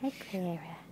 Hi, Clara.